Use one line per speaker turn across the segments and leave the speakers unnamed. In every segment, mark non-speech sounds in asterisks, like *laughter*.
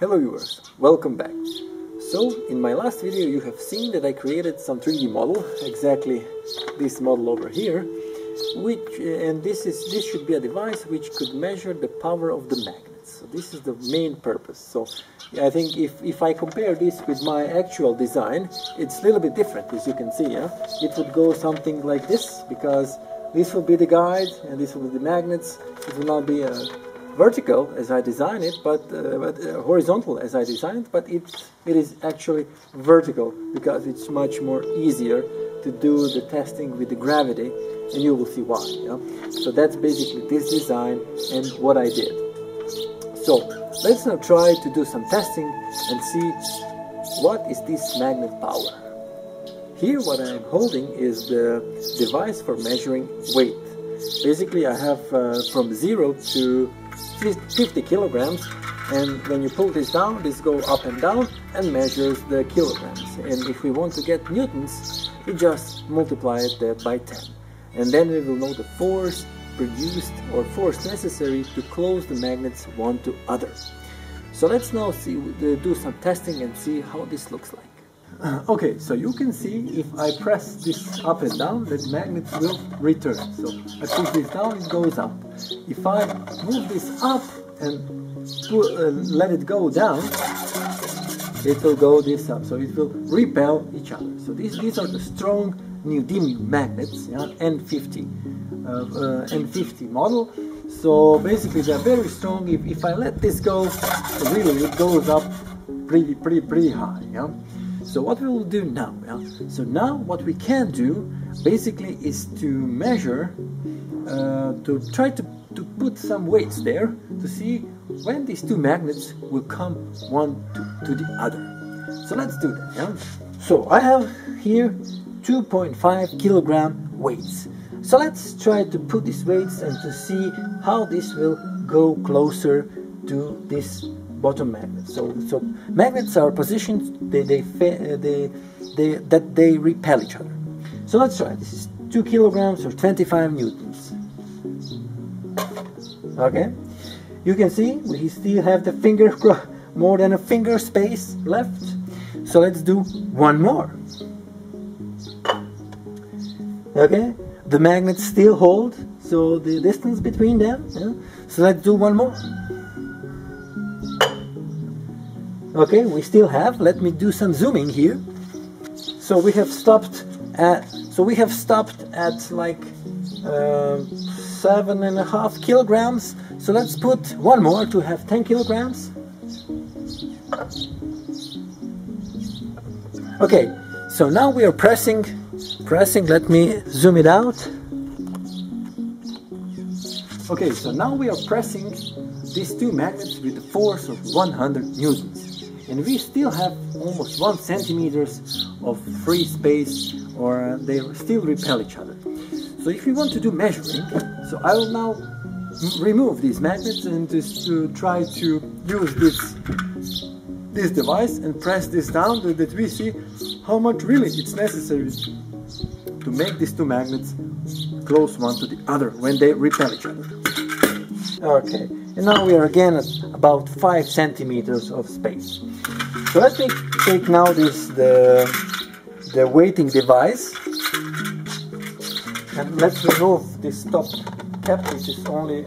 Hello viewers, welcome back. So, in my last video you have seen that I created some 3D model, exactly this model over here, which uh, and this is this should be a device which could measure the power of the magnets. So this is the main purpose. So I think if, if I compare this with my actual design, it's a little bit different as you can see. Yeah? It would go something like this because this will be the guide and this will be the magnets. It will not be a vertical as I designed it, but, uh, but uh, horizontal as I designed, but it, it is actually vertical because it's much more easier to do the testing with the gravity and you will see why. So that's basically this design and what I did. So let's now try to do some testing and see what is this magnet power. Here what I am holding is the device for measuring weight. Basically I have uh, from 0 to 50 kilograms. And when you pull this down this goes up and down and measures the kilograms. And if we want to get newtons we just multiply it by 10 and then we will know the force produced or force necessary to close the magnets one to other. So let's now see do some testing and see how this looks like okay, so you can see if I press this up and down, that magnet will return. So I push this down, it goes up. If I move this up and pull, uh, let it go down, it will go this up. So it will repel each other. So these, these are the strong neodymium magnets, yeah, N50, uh, uh N50 model. So basically they're very strong. If, if I let this go, really it goes up pretty, pretty, pretty high. Yeah? So what we will do now, yeah? so now what we can do basically is to measure, uh, to try to, to put some weights there to see when these two magnets will come one to, to the other. So let's do that. Yeah? So I have here 2.5 kilogram weights. So let's try to put these weights and to see how this will go closer to this bottom magnet. So, so magnets are positioned they, they, uh, they, they, that they repel each other. So let's try. This is 2 kilograms or 25 newtons. Okay, you can see we still have the finger *laughs* more than a finger space left. So let's do one more. Okay, the magnets still hold, so the distance between them. Yeah? So let's do one more. Okay we still have let me do some zooming here. So we have stopped at so we have stopped at like uh, seven and a half kilograms. So let's put one more to have 10 kilograms. Okay so now we are pressing pressing let me zoom it out. Okay so now we are pressing these two magnets with a force of 100 newtons and we still have almost one centimeters of free space or they still repel each other. So if we want to do measuring, so I will now remove these magnets and just to try to use this this device and press this down so that we see how much really it's necessary to make these two magnets close one to the other when they repel each other. Okay, and now we are again at about 5 centimeters of space. So let me take now this the the weighting device and let's remove this top cap which is only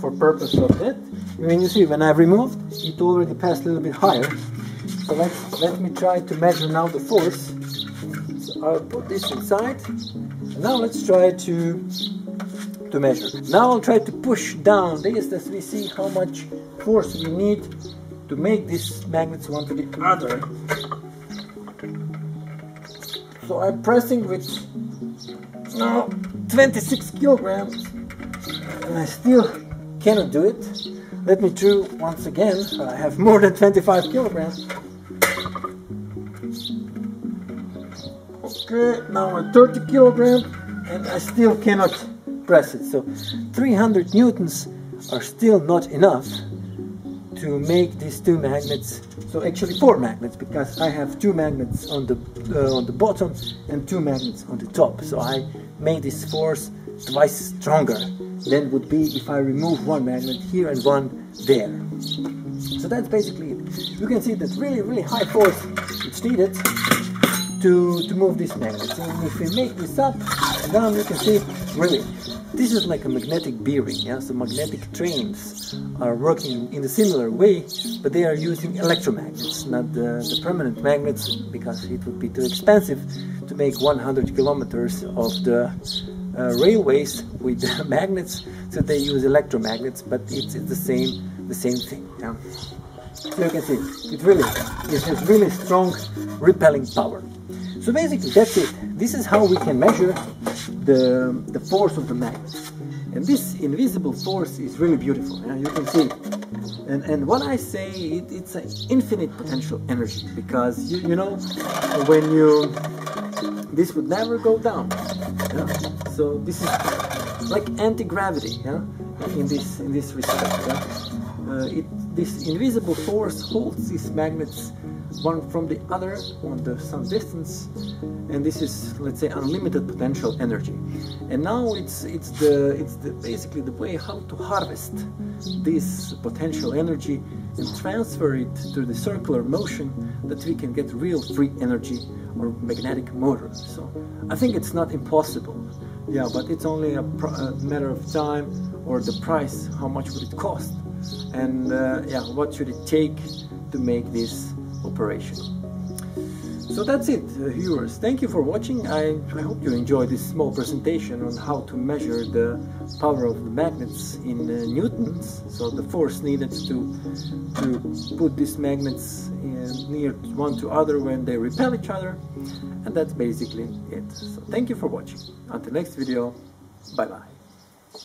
for purpose of it. I mean you see when I removed it already passed a little bit higher. So let's let me try to measure now the force. So I'll put this inside. Now let's try to to measure. Now I'll try to push down this as we see how much force we need to make these magnets one to the other. So I'm pressing with now 26 kilograms and I still cannot do it. Let me try once again. I have more than 25 kilograms. Okay, now I'm 30 kilograms and I still cannot press it. So 300 newtons are still not enough to make these two magnets. So actually four magnets because I have two magnets on the uh, on the bottom and two magnets on the top. So I made this force twice stronger than would be if I remove one magnet here and one there. So that's basically it. You can see that really, really high force it's needed to, to move this magnet. And if we make this up down, you can see really this is like a magnetic bearing. Yeah, so magnetic trains are working in a similar way, but they are using electromagnets, not the, the permanent magnets, because it would be too expensive to make 100 kilometers of the uh, railways with *laughs* magnets. So they use electromagnets, but it's, it's the same the same thing. Yeah. So you can see it really it has really strong repelling power. So basically that's it. This is how we can measure the, the force of the magnet. And this invisible force is really beautiful. Yeah? You can see And, and what I say, it, it's an infinite potential energy because, you, you know, when you, this would never go down. Yeah? So this is like anti-gravity yeah? in, this, in this respect. Yeah? Uh, it, this invisible force holds these magnets one from the other on the some distance and this is let's say unlimited potential energy. And now it's it's the it's the basically the way how to harvest this potential energy and transfer it to the circular motion that we can get real free energy or magnetic motor. So i think it's not impossible. Yeah but it's only a, a matter of time or the price how much would it cost? And uh, yeah what should it take to make this operation. So that's it, uh, viewers. Thank you for watching. I, I hope you enjoyed this small presentation on how to measure the power of the magnets in uh, newtons. So the force needed to, to put these magnets in, near one to other when they repel each other. And that's basically it. So thank you for watching. Until next video, bye bye.